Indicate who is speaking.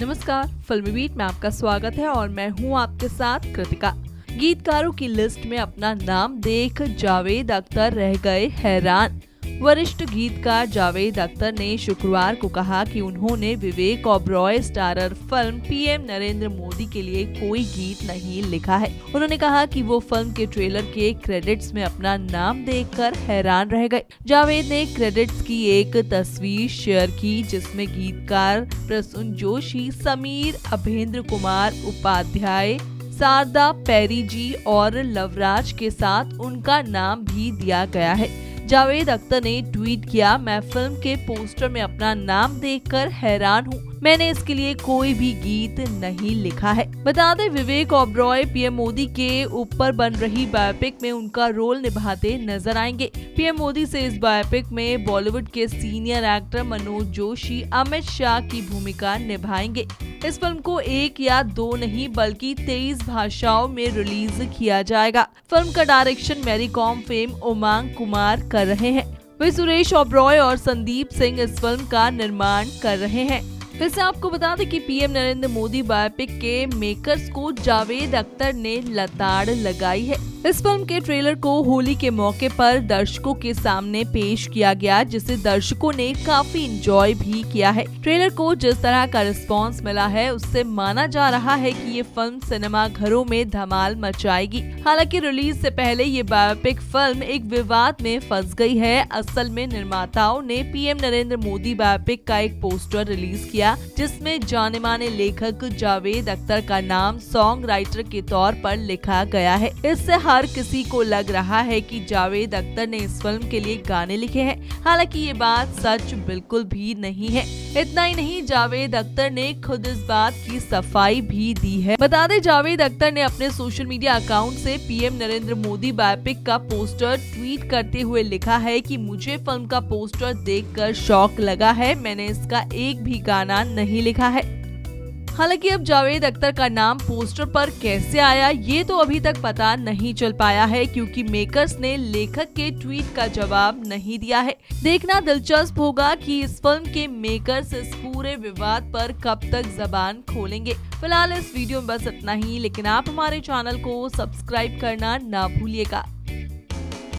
Speaker 1: नमस्कार, फिल्मी बीट में आपका स्वागत है और मैं हूँ आपके साथ कृतिका। गीतकारों की लिस्ट में अपना नाम देख जावेद अख्तर रह गए हैरान। वरिष्ठ गीतकार जावेद अख्तर ने शुक्रवार को कहा कि उन्होंने Vivek Oberoi starrer film PM Narendra Modi के लिए कोई गीत नहीं लिखा है। उन्होंने कहा कि वो फ़िल्म के ट्रेलर के क्रेडिट्स में अपना नाम देखकर हैरान रह गए। जावेद ने क्रेडिट्स की एक तस्वीर शेयर की, जिसमें गीतकार प्रसून जोशी, समीर अभेंद्र कुमार उपाध्याय शारदा पैरी जी और लवराज के साथ उनका नाम भी दिया गया है। जावेद अख्तर ने ट्वीट किया, मैं फ़िल्म के पोस्टर में अपना नाम देखकर हैरान हूँ। मैंने इसके लिए कोई भी गीत नहीं लिखा है। बता दें, विवेक ओब्रॉय, पीएम मोदी के ऊपर बन रही बायोपिक में उनका रोल निभाते नज़र आएँगे। पीएम मोदी से इस बायोपिक में बॉलीवुड के सीनियर एक्टर मनोज जोशी, अमित शाह की भूमिका निभाएँगे। इस फ़िल्म को एक या दो नहीं, बल्कि तेईस भाषाओं में रिलीज़ किया जाएगा। फ़िल्म का डायरेक्शन मैरी कॉम फेम उमांग कुमार कर रहे हैं। वे सुरेश ओब्रॉय और संदीप सिंह इस फ़िल्म का निर्माण कर रहे हैं। वैसे आपको बता दें कि पीएम नरेंद्र मोदी बायोपिक के मेकर्स को जावेद अख्तर ने लताड़ लगाई है। इस फ़िल्म के ट्रेलर को होली के मौके पर दर्शकों के सामने पेश किया गया, जिसे दर्शकों ने काफ़ी इंजॉय भी किया है। ट्रेलर को जिस तरह का रिस्पांस मिला है, उससे माना जा रहा है कि ये फ़िल्म सिनेमा घरों में धमाल मचाएगी। हालाँकि रिलीज़ से पहले ये बायोपिक फ़िल्म एक विवाद में फंस गई है। असल में निर्माताओं ने पीएम नरेंद्र मोदी बायोपिक का एक पोस्टर रिलीज़ किया, जिसमें जाने माने लेखक जावेद अख्तर का नाम सॉन्ग राइटर के तौर पर लिखा गया है। इससे हर किसी को लग रहा है कि जावेद अख्तर ने इस फ़िल्म के लिए गाने लिखे हैं। हालाँकि ये बात सच बिल्कुल भी नहीं है। इतना ही नहीं, जावेद अख्तर ने खुद इस बात की सफ़ाई भी दी है। बता दें, जावेद अख्तर ने अपने सोशल मीडिया अकाउंट से पीएम नरेंद्र मोदी बायोपिक का पोस्टर ट्वीट करते हुए लिखा है कि मुझे फ़िल्म का पोस्टर देखकर शौक लगा है। मैंने इसका एक भी गाना नहीं लिखा है। हालाँकि अब जावेद अख्तर का नाम पोस्टर पर कैसे आया, ये तो अभी तक पता नहीं चल पाया है, क्योंकि मेकर्स ने लेखक के ट्वीट का जवाब नहीं दिया है। देखना दिलचस्प होगा कि इस फ़िल्म के मेकर्स इस पूरे विवाद पर कब तक जबान खोलेंगे। फ़िलहाल इस वीडियो में बस इतना ही, लेकिन आप हमारे चैनल को सब्सक्राइब करना ना भूलिएगा।